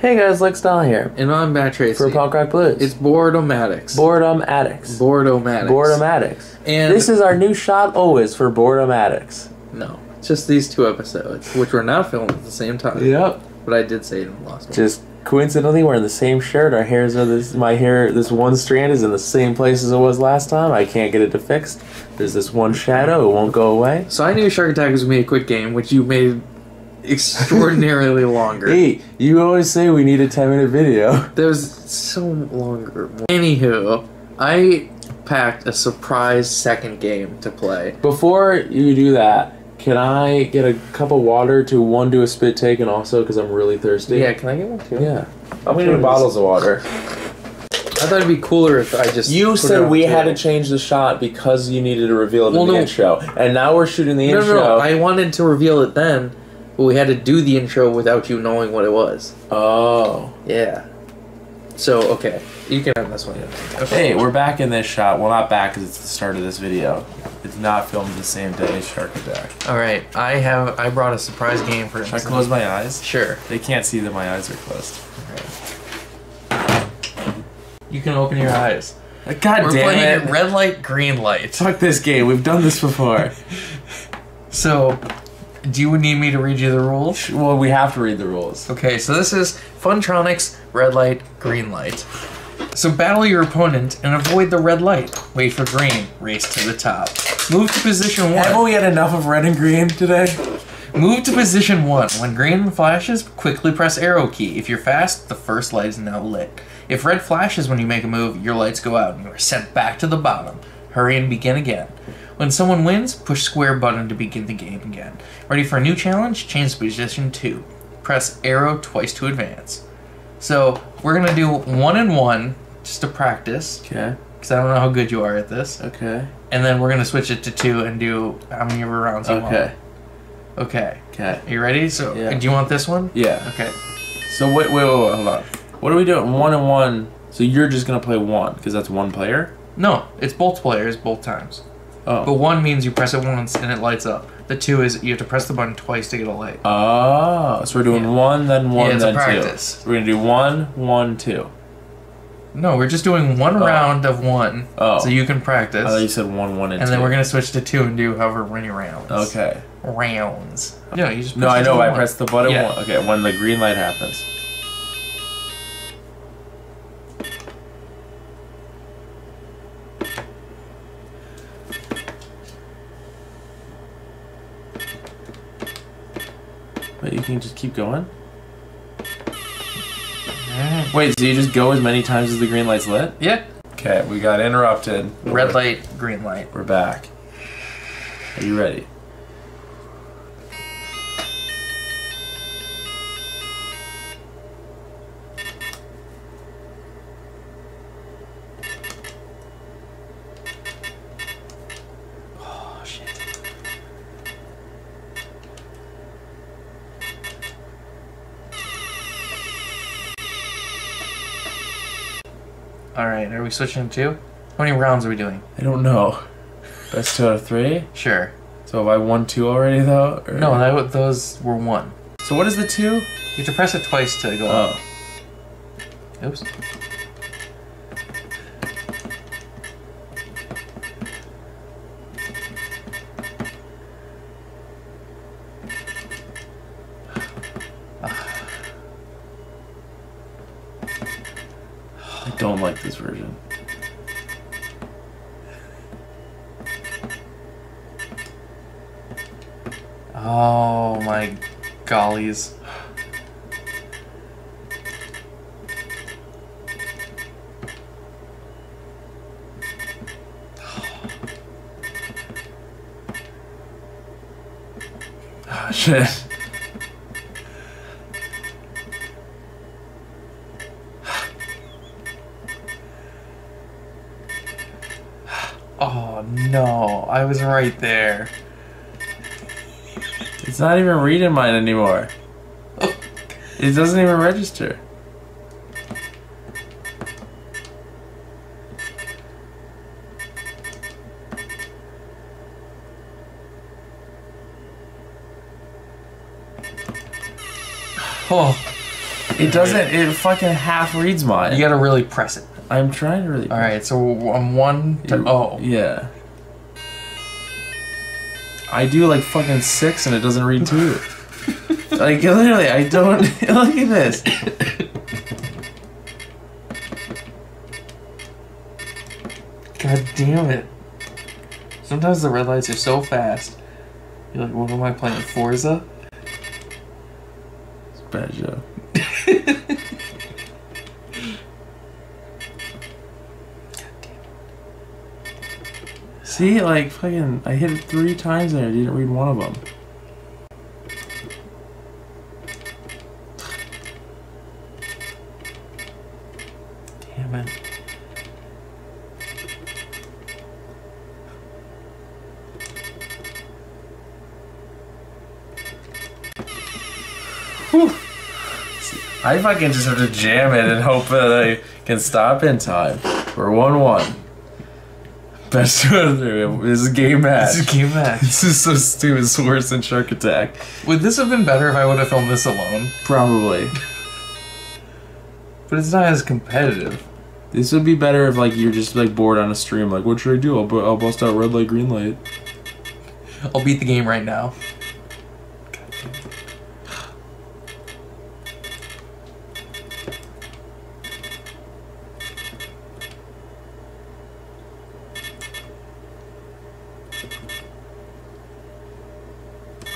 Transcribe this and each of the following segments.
Hey guys, Lex Dahl here And I'm Bat Tracy. for Punk Rock Blu's. It's Boardom Addicts. Boardom Addicts. Board-O-Matics. Boardom Addicts. And This is our new shot always for Boardom Addicts. no, it's just these two episodes, which were not filmed at the same time. Yep. But I did say it in the last one. Just coincidentally, we're in the same shirt. Our hairs are this. My hair, this one strand is in the same place as it was last time. I can't get it to fixed. There's this one shadow. It won't go away. So I knew Shark Attack was gonna be a quick game, which you made extraordinarily longer. Hey, you always say we need a 10 minute video. There was so longer. Anywho, I packed a surprise second game to play. Before you do that, can I get a cup of water to one do a spit take and also because I'm really thirsty? Yeah, can I get one too? Yeah. I'm gonna need bottles of water. I thought it'd be cooler if I just. You said we had to change the shot because you needed to reveal it Well, in the no. intro, and now we're shooting the No, intro. no, no. I wanted to reveal it then, but we had to do the intro without you knowing what it was. oh. Yeah. So okay, you can have this one. Hey, we're back in this shot. Well, not back because it's the start of this video. It's not filmed the same day as Shark Attack. All right, I have. I brought a surprise game for. Should I close my eyes? Sure. They can't see that my eyes are closed. You can open your eyes. Uh, God damn it. We're damn playing it! red light, green light. Fuck this game. We've done this before. So, do you need me to read you the rules? well, we have to read the rules. Okay, so this is Funtronics red light, green light. So battle your opponent and avoid the red light. Wait for green. Race to the top. Move to position one. Haven't we had enough of red and green today? Move to position one. When green flashes, quickly press arrow key. If you're fast, the first light is now lit. If red flashes when you make a move, your lights go out and you are sent back to the bottom. Hurry and begin again. When someone wins, push square button to begin the game again. Ready for a new challenge? Change position two. Press arrow twice to advance. So we're gonna do one and one just to practice, Okay. because I don't know how good you are at this. Okay. And then we're gonna switch it to two and do how many rounds you want. Okay. Okay. Okay. Are you ready? So, Yeah. do you want this one? Yeah. Okay. So wait, wait, wait, wait, hold on. What are we doing? One and one. So you're just gonna play one because that's one player. No, it's both players both times. Oh. But one means you press it once and it lights up. The two is you have to press the button twice to get a light. Oh, so we're doing Yeah. one, then one, Yeah, it's a then practice. two. We're gonna do one, one, two. No, we're just doing one Oh. round of one, Oh. so you can practice. I thought you said one, one, and, and two. then we're gonna switch to two and do however many rounds. Okay. Rounds. No, you just. No, I know. I one. pressed the button. Yeah. One. Okay, when the green light happens. Wait, you can just keep going? Wait, so you just go as many times as the green light's lit? Yeah. Okay, we got interrupted. Red light, green light. We're back. Are you ready? All right, are we switching to two? How many rounds are we doing? I don't know. Best two out of three? Sure. So have I won two already though? Or- No, that, those were one. So what is the two? You have to press it twice to go up. Oh. Oops. Like this version. Oh my gollies. Oh, shit. Oh no, I was right there. It's not even reading mine anymore. It doesn't even register. Oh, It doesn't. It fucking half reads mine. You gotta really press it. I'm trying to really. All right, so I'm one. To, oh, Yeah. I do like fucking six and it doesn't read two. like literally, I don't. look at this. god damn it! Sometimes the red lights are so fast. You're like, what am I playing? Forza? It's bad joke. See, like fucking, I hit it three times and I didn't read one of them. Damn it. Whew. I fucking just have to jam it and hope that I can stop in time. We're 1 1. Best two out of three. This is a game match. This is a game match. This is so stupid. It's worse than Shark Attack. Would this have been better if I would have filmed this alone? Probably. But it's not as competitive. This would be better if like you're just like bored on a stream. Like, what should I do? I'll, bu- I'll bust out red light, green light. I'll beat the game right now.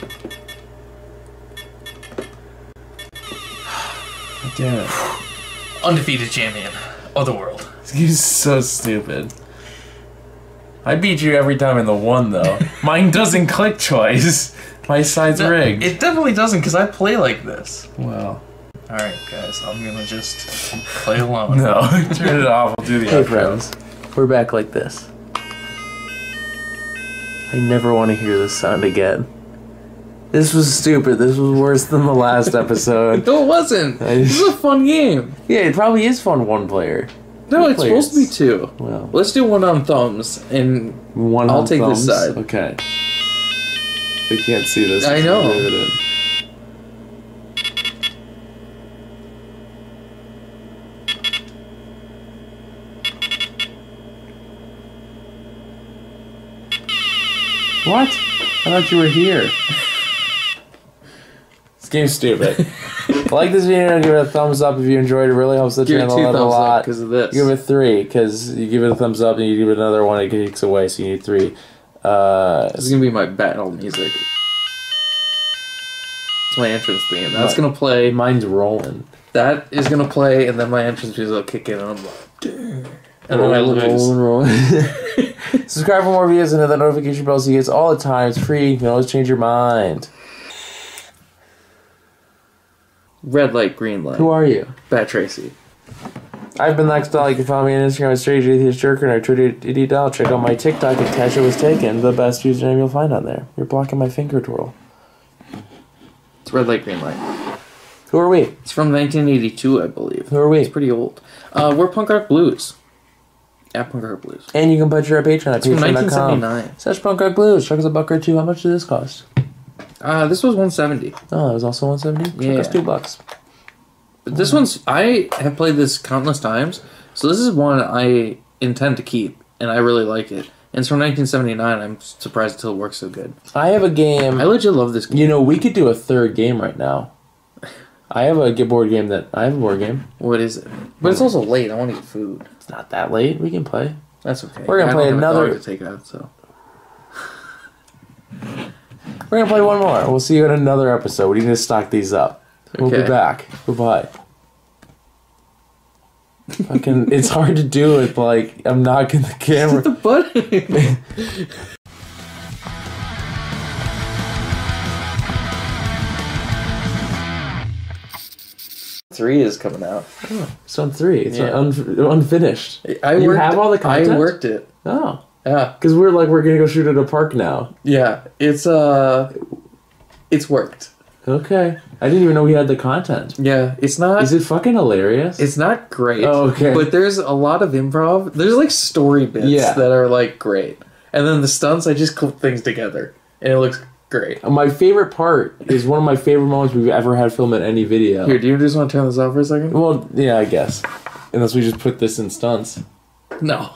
Damn it. Undefeated champion of the world. This game's so stupid. I beat you every time in the one though. Mine doesn't click twice. My side's rigged. It definitely doesn't because I play like this. well, Alright, guys, I'm gonna just play alone. no. Turn it off. I'll do the Hey outro. friends, we're back like this. I never want to hear this sound again. This was stupid. This was worse than the last episode. No, it wasn't. I This is a fun game. Yeah, it probably is fun one player. No, it's players. supposed to be two. Well, Let's do one on thumbs, and one I'll on take this side. Okay. They can't see this. I know. What? I thought you were here. Game's stupid. like this video, and give it a thumbs up if you enjoyed it. it really helps the give channel two out thumbs a up lot. because of this. Give it three because you give it a thumbs up and you give it another one, it takes away, so you need three. Uh, This is gonna be my battle music. It's my entrance theme. That's gonna play. mine's rolling. That is gonna play, and then my entrance music will kick in, and I'm like, "Damn." and then I Rolling, lose. rolling, rolling. Subscribe for more videos and hit that notification bell so you get all the time. It's free. You can always change your mind. Red light, green light. Who are you? Bat Tracy. I've been Lex Dahl. You can follow me on Instagram at Strange Atheist Jerker and our Twitter at Idiot Doll. Check out my TikTok at Kesha Was Taken. The best username you'll find on there. You're blocking my finger twirl. It's red light, green light. Who are we? It's from 1982, I believe. Who are we? It's pretty old. Uh, we're Punk Rock Blu's. At Punk Rock Blu's. And you can put your Patreon at It's from 1979. Such Punk Rock Blu's. Chuck us a buck or two. How much did this cost? Uh, this was 170. Oh, it was also 170 Chuck us Yeah. two bucks. But this one's I have played this countless times, so this is one I intend to keep, and I really like it. And it's from 1979. I'm surprised it still works so good. I have a game. I legit love this game. You know, we could do a third game right now. I have a board game that I have a board game. What is it? But it's also late. I want to eat food. It's not that late. We can play. That's okay. We're gonna I play don't have a another- to take out. So We're gonna play one more. We'll see you in another episode. We need to stock these up. We'll be back. Goodbye. Fucking, it's hard to do it. like I'm knocking the camera. the button. Three is coming out. Oh, it's on three. It's Yeah. un- unfinished. I You worked, have all the content? I worked it. Oh, Yeah, because we're like we're gonna go shoot at a park now. yeah. It's uh, it's worked. Okay, I didn't even know we had the content. Yeah, it's not. Is it fucking hilarious? It's not great. Oh, okay. But there's a lot of improv. There's like story bits Yeah. that are like great. And then the stunts, I just clip things together. And it looks great. My favorite part is one of my favorite moments we've ever had film in any video. Here, do you just want to turn this off for a second? Well, yeah, I guess. Unless we just put this in stunts. No.